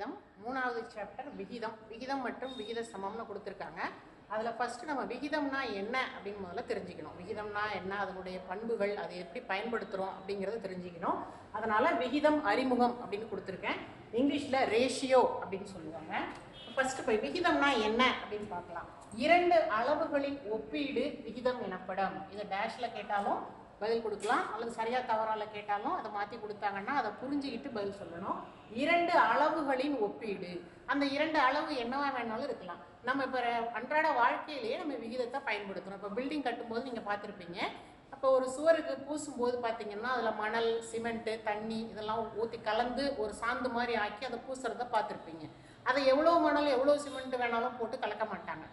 விகிதம். மூணாவது சாப்டர் விகிதம். விகிதம் மற்றும் விகித சமம்னு கொடுத்துருக்காங்க. அதில் ஃபஸ்ட்டு நம்ம விகிதம்னா என்ன அப்படின்னு முதல்ல தெரிஞ்சுக்கணும். விகிதம்னா என்ன? அதனுடைய பண்புகள் அதை எப்படி பயன்படுத்துகிறோம் அப்படிங்கிறத தெரிஞ்சுக்கணும். அதனால் விகிதம் அறிமுகம் அப்படின்னு கொடுத்துருக்கேன். இங்கிலீஷில் ரேஷியோ அப்படின்னு சொல்லுவாங்க. ஃபஸ்ட்டு போய் விகிதம்னா என்ன அப்படின்னு பார்க்கலாம். இரண்டு அளவுகளின் ஒப்பீடு விகிதம் எனப்படும். இதை டேஷில் கேட்டாலும் பதில் கொடுக்கலாம். அல்லது சரியாக தவறால் கேட்டாலும் அதை மாற்றி கொடுத்தாங்கன்னா அதை புரிஞ்சுக்கிட்டு பதில் சொல்லணும். இரண்டு அளவுகளின் ஒப்பீடு. அந்த இரண்டு அளவு என்னவா வேணாலும் இருக்கலாம். நம்ம இப்போ அன்றாட வாழ்க்கையிலேயே நம்ம விகிதத்தை பயன்படுத்தணும் இப்போ பில்டிங் கட்டும்போது நீங்கள் பார்த்துருப்பீங்க. அப்போ ஒரு சுவருக்கு பூசும்போது பார்த்தீங்கன்னா அதில் மணல் சிமெண்ட்டு தண்ணி இதெல்லாம் ஊற்றி கலந்து ஒரு சாந்து மாதிரி ஆக்கி அதை பூசுறத பார்த்துருப்பீங்க. அதை எவ்வளோ மணல் எவ்வளோ சிமெண்ட் வேணாலும் போட்டு கலக்க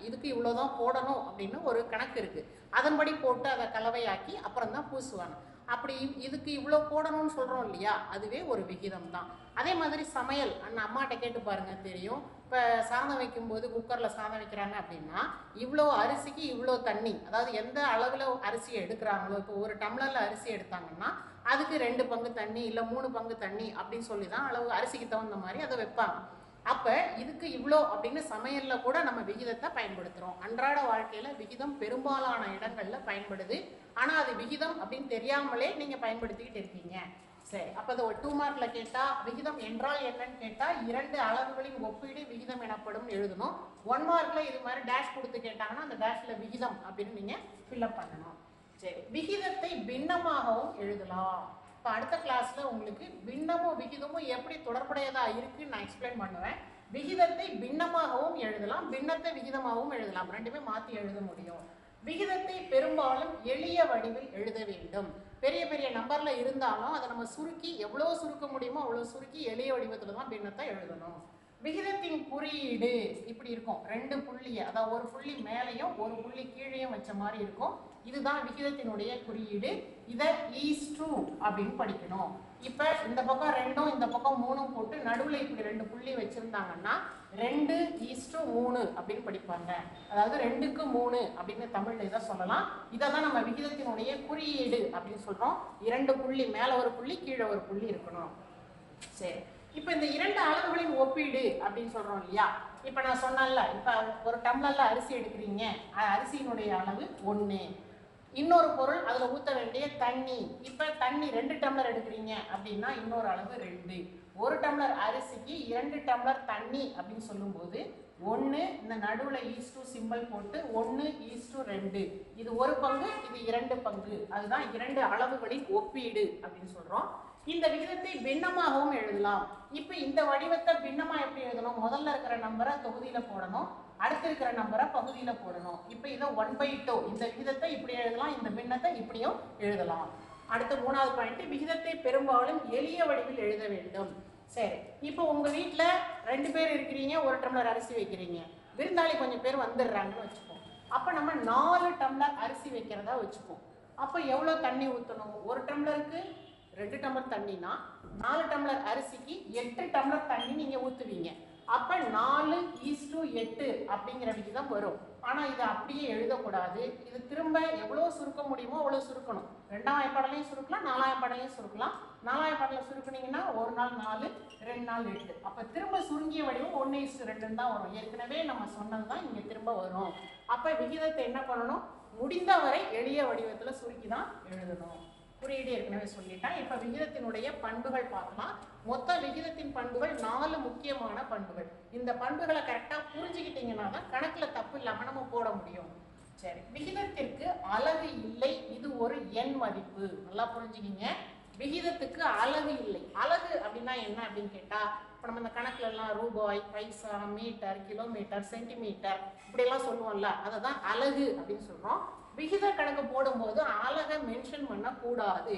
இதுக்கு இவ்வளோ தான் போடணும் அப்படின்னு ஒரு கணக்கு இருக்குது அதன்படி போட்டு அதை கலவையாக்கி அப்புறம் தான் பூசுவாங்க. அப்படி இதுக்கு இவ்வளோ போடணும்னு சொல்கிறோம் இல்லையா? அதுவே ஒரு விகிதம் தான். அதே மாதிரி சமையல். அண்ணன் அம்மாட்ட கேட்டு பாருங்கள் தெரியும். இப்போ சாதம் வைக்கும்போது குக்கரில் சாதம் வைக்கிறாங்க அப்படின்னா இவ்வளோ அரிசிக்கு இவ்வளோ தண்ணி அதாவது எந்த அளவில் அரிசியை எடுக்கிறாங்களோ இப்போ ஒரு டம்ளரில் அரிசி எடுத்தாங்கன்னா அதுக்கு ரெண்டு பங்கு தண்ணி இல்லை மூணு பங்கு தண்ணி அப்படின்னு சொல்லி தான் அளவு அரிசிக்கு தகுந்த மாதிரி அதை வைப்பாங்க. அப்போ இதுக்கு இவ்வளோ அப்படின்னு சமையலில் கூட நம்ம விகிதத்தை பயன்படுத்துகிறோம் அன்றாட வாழ்க்கையில் விகிதம் பெரும்பாலான இடங்களில் பயன்படுது. ஆனால் அது விகிதம் அப்படின்னு தெரியாமலே நீங்கள் பயன்படுத்திக்கிட்டு இருக்கீங்க. சரி அப்போ அதை ஒரு டூ மார்க்கில் கேட்டால் விகிதம் என்றால் என்னன்னு கேட்டால் இரண்டு அளவுகளின் ஒப்பீடு விகிதம் எனப்படும் எழுதணும். ஒன் மார்க்கில் இது மாதிரி டேஷ் கொடுத்து கேட்டாங்கன்னா அந்த டேஷில் விகிதம் அப்படின்னு நீங்கள் ஃபில்அப் பண்ணணும். சரி விகிதத்தை பின்னமாகவும் எழுதலாம். இப்போ அடுத்த கிளாஸில் உங்களுக்கு பின்னமும் விகிதமும் எப்படி தொடர்புடையதாக இருக்குன்னு நான் எக்ஸ்பிளைன் பண்ணுவேன். விகிதத்தை பின்னமாகவும் எழுதலாம் பின்னத்தை விகிதமாகவும் எழுதலாம். ரெண்டுமே மாற்றி எழுத முடியும். விகிதத்தை பெரும்பாலும் எளிய வடிவில் எழுத வேண்டும். பெரிய பெரிய நம்பரில் இருந்தாலும் அதை நம்ம சுருக்கி எவ்வளோ சுருக்க முடியுமோ அவ்வளோ சுருக்கி எளிய வடிவத்தில் தான் பின்னத்தை எழுதணும். விகிதத்தின் குறியீடு இப்படி இருக்கும். ரெண்டு புள்ளியை அதாவது ஒரு புள்ளி மேலேயும் ஒரு புள்ளி கீழேயும் வச்ச மாதிரி இருக்கும். இதுதான் விகிதத்தினுடைய குறியீடு. இதை ஈஸ் டூ அப்படின்னு படிக்கணும். இப்போ இந்த பக்கம் ரெண்டும் இந்த பக்கம் மூணும் போட்டு நடுவில் இப்படி ரெண்டு புள்ளி வச்சுருந்தாங்கன்னா ரெண்டு ஈஸ்டு மூணு அப்படின்னு படிப்பாங்க. அதாவது ரெண்டுக்கு மூணு அப்படின்னு தமிழில் இதை சொல்லலாம். இதை தான் நம்ம விகிதத்தினுடைய குறியீடு அப்படின்னு சொல்கிறோம் இரண்டு புள்ளி மேலே ஒரு புள்ளி கீழே ஒரு புள்ளி இருக்கணும். சரி. இப்போ இந்த இரண்டு அளவுகளின் ஒப்பீடு அப்படின்னு சொல்கிறோம் இல்லையா? இப்போ நான் சொன்னேன்ல இப்போ ஒரு டம்ளர்ல அரிசி எடுக்கிறீங்க. அரிசியினுடைய அளவு ஒன்று இன்னொரு பொருள் அதில் ஊற்ற வேண்டிய தண்ணி. இப்போ தண்ணி ரெண்டு டம்ளர் எடுக்கிறீங்க அப்படின்னா இன்னொரு அளவு ரெண்டு. ஒரு டம்ளர் அரிசிக்கு இரண்டு டம்ளர் தண்ணி அப்படின்னு சொல்லும்போது ஒன்று இந்த நடுவில் ஈஸ்டு சிம்பிள் போட்டு ஒன்று ஈஸ்டு ரெண்டு. இது ஒரு பங்கு இது இரண்டு பங்கு. அதுதான் இரண்டு அளவுகளின் ஒப்பீடு அப்படின்னு சொல்கிறோம் இந்த விகிதத்தை பின்னமாகவும் எழுதலாம். இப்போ இந்த வடிவத்தை பின்னமாக எப்படி எழுதணும்? முதல்ல இருக்கிற நம்பரை தொகுதியில் போடணும். அடுத்திருக்கிற நம்பரை பகுதியில் போடணும். இப்போ இதை ஒன் பை டூ இந்த விகிதத்தை இப்படி எழுதலாம் இந்த பின்னத்தை இப்படியும் எழுதலாம். அடுத்த மூணாவது பாயிண்ட் விகிதத்தை பெரும்பாலும் எளிய வடிவில் எழுத வேண்டும். சரி இப்போ உங்கள் வீட்டில் ரெண்டு பேர் இருக்கிறீங்க ஒரு டம்ளர் அரிசி வைக்கிறீங்க. விருந்தாளி கொஞ்சம் பேர் வந்துடுறாங்கன்னு வச்சுப்போம் அப்போ நம்ம நாலு டம்ளர் அரிசி வைக்கிறதா வச்சுப்போம். அப்போ எவ்வளோ தண்ணி ஊற்றணும் ஒரு டம்ளருக்கு ரெண்டு டம்ளர் தண்ணினா நாலு டம்ளர் அரிசிக்கு எட்டு டம்ளர் தண்ணி நீங்கள் ஊற்றுவீங்க நாலு ஈஸ்டு எட்டு அப்படிங்கிற விகிதம் வரும். ஆனால் இதை அப்படியே எழுதக்கூடாது. இது திரும்ப எவ்வளோ சுருக்க முடியுமோ அவ்வளோ சுருக்கணும். ரெண்டாம் பாடலையும் சுருக்கலாம் நாலாயிரம் பாடலையும் சுருக்கலாம். நாலாயிரம் பாடலை சுருக்குனீங்கன்னா ஒரு நாள் நாலு ரெண்டு நாள் எட்டு. அப்போ திரும்ப சுருங்கிய வடிவம் ஒன்று இஸ்டு ரெண்டுன்னு தான் வரும். ஏற்கனவே நம்ம சொன்னது தான் இங்கே திரும்ப வரும். அப்போ விகிதத்தை என்ன பண்ணணும்? முடிந்தவரை எளிய வடிவத்தில் சுருக்கி தான் எழுதணும். குறியீடு ஏற்கனவே சொல்லிட்டேன். இப்போ விகிதத்தினுடைய பண்புகள் பார்க்கலாம். மொத்த விகிதத்தின் பண்புகள் நாலு முக்கியமான பண்புகள். இந்த பண்புகளை கரெக்டாக புரிஞ்சுக்கிட்டீங்கன்னா தான் கணக்கில் தப்பு இல்லாமல் நம்ம போட முடியும். சரி விகிதத்திற்கு அலகு இல்லை. இது ஒரு எண் மதிப்பு. நல்லா புரிஞ்சுக்கிங்க. விகிதத்துக்கு அளவு இல்லை. அலகு அப்படின்னா என்ன அப்படின்னு கேட்டால் இப்போ நம்ம இந்த கணக்குல எல்லாம் ரூபாய் பைசா மீட்டர் கிலோமீட்டர் சென்டிமீட்டர் இப்படியெல்லாம் சொல்லுவோம்ல அதை தான் அலகு அப்படின்னு சொல்கிறோம் விகித கணக்கு போடும்போது அழகை மென்ஷன் பண்ணக்கூடாது.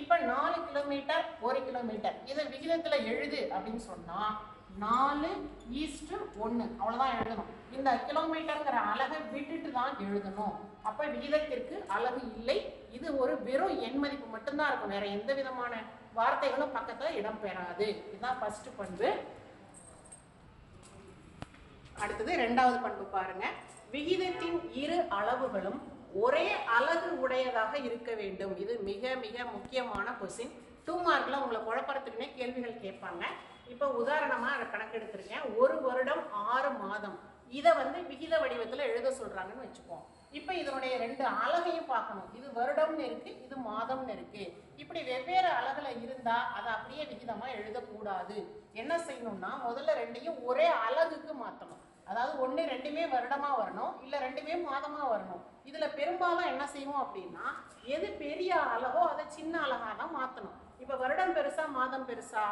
இப்போ நாலு கிலோமீட்டர் ஒரு கிலோமீட்டர் இதை விகிதத்தில் எழுது அப்படின்னு சொன்னால் நாலு ஈஸ்ட்டு ஒன்று அவ்வளோதான் எழுதணும். இந்த கிலோமீட்டருங்கிற அழகை விட்டுட்டு தான் எழுதணும். அப்போ விகிதத்திற்கு அழகு இல்லை. இது ஒரு வெறும் எண் மதிப்பு மட்டும்தான் இருக்கும். வேற எந்த விதமான வார்த்தைகளும் பக்கத்தில் இடம்பெறாது இதுதான் ஃபர்ஸ்ட் பண்பு. அடுத்தது ரெண்டாவது பண்பு பாருங்க. விகிதத்தின் இரு அளவுகளும் ஒரே அலகு உடையதாக இருக்க வேண்டும். இது மிக மிக முக்கியமான கொஸ்டின் டூ மார்க்கில் உங்களை குழப்பறதுக்குனே கேள்விகள் கேட்பாங்க. இப்போ உதாரணமாக அதை கணக்கெடுத்திருக்கேன். ஒரு வருடம் ஆறு மாதம். இதை வந்து விகித வடிவத்தில் எழுத சொல்கிறாங்கன்னு வச்சுப்போம் இப்போ இதனுடைய ரெண்டு அழகையும் பார்க்கணும். இது வருடம்னு இருக்குது இது மாதம்னு இருக்குது இப்படி வெவ்வேறு அழகில் இருந்தால் அதை அப்படியே விகிதமாக எழுதக்கூடாது. என்ன செய்யணும்னா முதல்ல ரெண்டையும் ஒரே அலகுக்கு மாற்றணும் அதாவது ஒன்று ரெண்டுமே வருடமாக வரணும் இல்லை ரெண்டுமே மாதமாக வரணும். இதில் பெரும்பாலும் என்ன செய்வோம் அப்படின்னா எது பெரிய அழகோ அதை சின்ன அழகாக தான் மாற்றணும் இப்போ வருடம் பெருசா மாதம் பெருசா?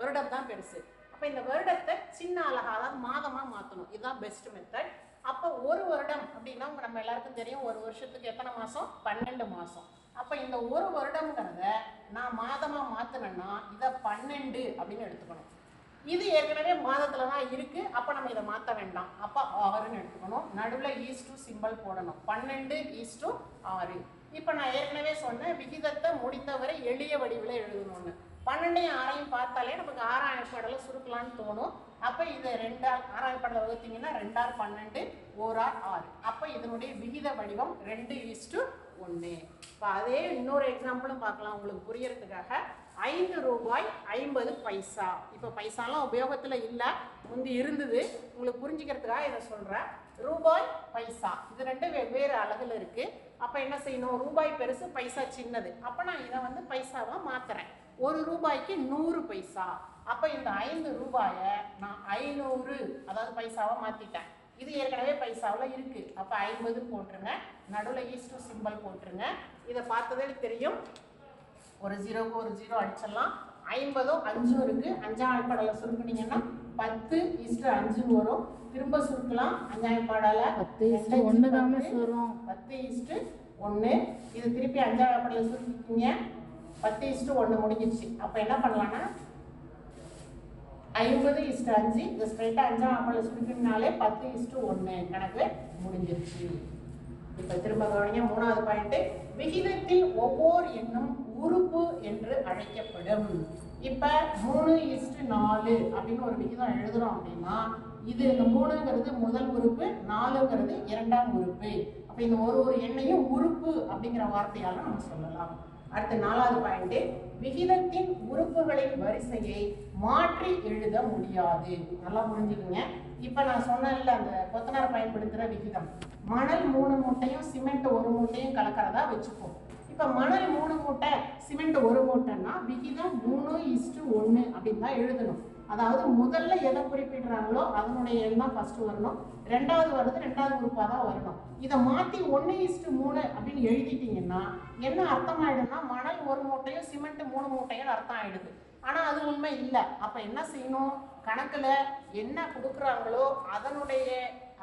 வருடம் தான் பெருசு. அப்போ இந்த வருடத்தை சின்ன அழகாக அதாவது மாதமாக மாற்றணும் இதுதான் பெஸ்ட் மெத்தட் அப்போ ஒரு வருடம் அப்படின்னா நம்ம எல்லாருக்கும் தெரியும் ஒரு வருஷத்துக்கு எத்தனை மாதம் பன்னெண்டு மாதம் அப்போ இந்த ஒரு வருடம்ங்கிறத நான் மாதமாக மாற்றினேன்னா இதை பன்னெண்டு அப்படின்னு எடுத்துக்கணும். இது ஏற்கனவே மாதத்தில் தான் இருக்குது அப்போ நம்ம இதை மாற்ற வேண்டாம். அப்போ ஆறுன்னு எடுத்துக்கணும். நடுவில் ஈஸ் டு சிம்பிள் போடணும். பன்னெண்டு ஈஸ் டு ஆறு. இப்போ நான் ஏற்கனவே சொன்னேன் விகிதத்தை முடிந்தவரை எளிய வடிவில் எழுதணும்னு. பன்னெண்டையும் ஆறையும் பார்த்தாலே நமக்கு ஆறாயிரம் பாடலை சுருக்கலான்னு தோணும். அப்போ இதை ரெண்டால் ஆறாயிரம் பாடலை வகுத்தீங்கன்னா ரெண்டார் பன்னெண்டு ஓரார் ஆறு. அப்போ இதனுடைய விகித வடிவம் ரெண்டு ஈஸ் டு ஒன்று. இப்போ அதே இன்னொரு எக்ஸாம்பிளும் பார்க்கலாம். உங்களுக்கு புரியறதுக்காக. ஐந்து ரூபாய் ஐம்பது பைசா. இப்போ பைசாலாம் உபயோகத்தில் இல்லை முந்தி இருந்தது. உங்களுக்கு புரிஞ்சுக்கிறதுக்காக இதை சொல்கிறேன் ரூபாய் பைசா. இது ரெண்டு வெவ்வேறு அழகில் இருக்குது அப்போ என்ன செய்யணும்? ரூபாய் பெருசு பைசா சின்னது. அப்போ நான் இதை வந்து பைசாவாக மாற்றுறேன் ஒரு ரூபாய்க்கு நூறு பைசா. அப்போ இந்த ஐந்து ரூபாயை நான் ஐநூறு அதாவது பைசாவாக மாற்றிட்டேன் இது ஏற்கனவே பைசாவில் இருக்குது அப்போ ஐம்பது போட்டுருங்க. நடுவில் ஈஸ்டு சிம்பல் போட்டுருங்க. இதை பார்த்ததே தெரியும். ஒரு ஜீரோக்கு ஒரு ஜீரோ அடிச்சிடலாம். ஐம்பதும் அஞ்சும் இருக்கு. அஞ்சாம் பாடலை சுருக்குனீங்கன்னா பத்து இஸ்டு அஞ்சு வரும். திரும்ப சுருக்கலாம். அஞ்சாம் பாடலை பத்து இஸ்டு ஒன்று தான் வரும் பத்து. இஸ்டு ஒன்று இது திருப்பி அஞ்சாம் பாடலை சுருக்கிக்கிங்க பத்து இஸ்டு ஒன்று முடிஞ்சிருச்சு. அப்போ என்ன பண்ணலாம்னா ஐம்பது இஸ்டு அஞ்சு. இது ஸ்ட்ரைட்டாக அஞ்சாம் பாடலை சுருக்கினாலே பத்து இஸ்டு ஒன்று கணக்கு முடிஞ்சிருச்சு. இப்ப திரும்ப கவனிங்க. மூணாவது பாயிண்ட் விகிதத்தில் ஒவ்வொரு எண்ணும் உறுப்பு என்று அழைக்கப்படும். இப்ப மூணு இஸ்டு நாலு அப்படின்னு ஒரு விகிதம் எழுதுறோம் அப்படின்னா இது இந்த மூணுங்கிறது முதல் உறுப்பு நாலுங்கிறது இரண்டாம் உறுப்பு. அப்ப இந்த ஒரு ஒரு எண்ணையும் உறுப்பு அப்படிங்கிற வார்த்தையால நம்ம சொல்லலாம். அடுத்த நாலாவது பாயிண்ட் விகிதத்தின் உறுப்புகளின் வரிசையை மாற்றி எழுத முடியாது. நல்லா புரிஞ்சுக்கங்க. இப்ப நான் சொன்னேன்ல அந்த கொத்தனார் பயன்படுத்துற விகிதம். மணல் மூணு மூட்டையும் சிமெண்ட் ஒரு மூட்டையும் கலக்கிறதா வச்சுப்போம். இப்போ மணல் மூணு மூட்டை சிமெண்ட் ஒரு மூட்டைன்னா விகிதம் மூணு இஸ்டு ஒன்று அப்படின்னு தான் எழுதணும். அதாவது முதல்ல எதை குறிப்பிடுறாங்களோ அதனுடைய எண் தான் ஃபஸ்ட்டு வரணும். ரெண்டாவது வருது ரெண்டாவது குரூப்பாக தான் வரணும். இதை மாற்றி ஒன்று இஸ்டு மூணு அப்படின்னு எழுதிட்டீங்கன்னா என்ன அர்த்தம் ஆயிடும்னா மணல் ஒரு மூட்டையும் சிமெண்ட் மூணு மூட்டையும் அர்த்தம் ஆகிடுது ஆனால் அது உண்மை இல்லை. அப்போ என்ன செய்யணும்? கணக்கில் என்ன கொடுக்குறாங்களோ அதனுடைய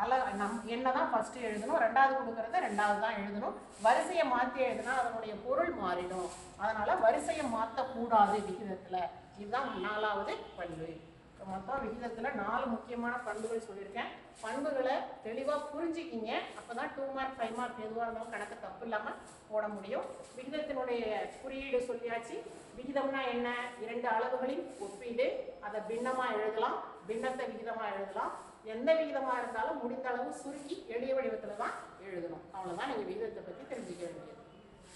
அல நம் என்ன தான் ஃபஸ்ட்டு எழுதணும் ரெண்டாவது கொடுக்கறத ரெண்டாவது தான் எழுதணும். வரிசையை மாற்றி எழுதுனா அதனுடைய பொருள் மாறிடும். அதனால் வரிசையை மாற்றக்கூடாது விகிதத்தில். இதுதான் நாலாவது பண்பு. இப்போ மொத்தம் விகிதத்தில் நாலு முக்கியமான பண்புகள் சொல்லியிருக்கேன். பண்புகளை தெளிவாக புரிஞ்சுக்கிங்க. அப்போ தான் டூ மார்க் ஃபைவ் மார்க் எதுவாக இருந்தாலும் கணக்கு தப்பு இல்லாமல் போட முடியும். விகிதத்தினுடைய குறியீடு சொல்லியாச்சு. விகிதம்னா என்ன? இரண்டு அளவுகளின் ஒப்பீடு. அதை பின்னமாக எழுதலாம். பின்னத்தை விகிதமாக எழுதலாம். எந்த விகிதமாக இருந்தாலும் முடிந்த அளவு சுருக்கி எளிய வடிவத்தில் தான் எழுதணும். அவ்வளோதான் நீங்கள் விகிதத்தை பற்றி தெரிஞ்சுக்க வேண்டியது.